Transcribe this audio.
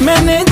Many